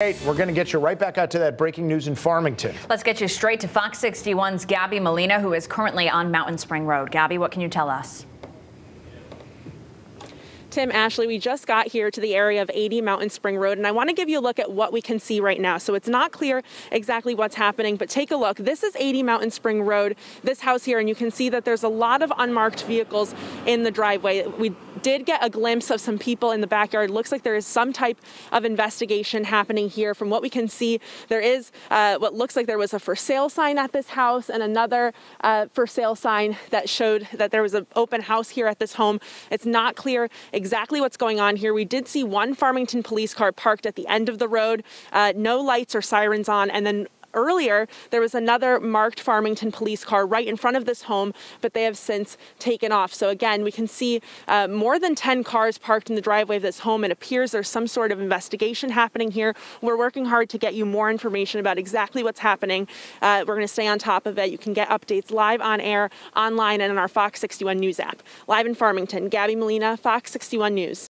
We're going to get you right back out to that breaking news in Farmington. Let's get you straight to Fox 61's Gabby Molina, who is currently on Mountain Spring Road. Gabby, what can you tell us? Tim Ashley, we just got here to the area of 80 Mountain Spring Road, and I want to give you a look at what we can see right now. So it's not clear exactly what's happening, but take a look. This is 80 Mountain Spring Road, this house here, and you can see that there's a lot of unmarked vehicles in the driveway. We did get a glimpse of some people in the backyard. Looks like there is some type of investigation happening here. From what we can see, there is uh, what looks like there was a for sale sign at this house and another uh, for sale sign that showed that there was an open house here at this home. It's not clear exactly what's going on here. We did see one Farmington police car parked at the end of the road, uh, no lights or sirens on, and then earlier, there was another marked Farmington police car right in front of this home, but they have since taken off. So again, we can see uh, more than 10 cars parked in the driveway of this home. It appears there's some sort of investigation happening here. We're working hard to get you more information about exactly what's happening. Uh, we're going to stay on top of it. You can get updates live on air, online, and in our Fox 61 News app. Live in Farmington, Gabby Molina, Fox 61 News.